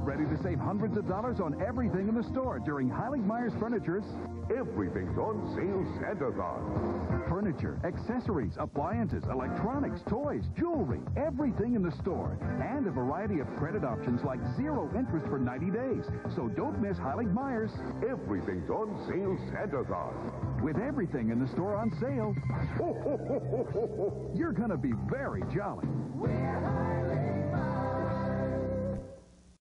Get ready to save hundreds of dollars on everything in the store during Heilig Meyers Furniture's Everything's on sale Santathon. Furniture, accessories, appliances, electronics, toys, jewelry, everything in the store. And a variety of credit options like zero interest for 90 days. So don't miss Heilig Meyers. Everything's on sale Santathon. With everything in the store on sale, you're going to be very jolly. We're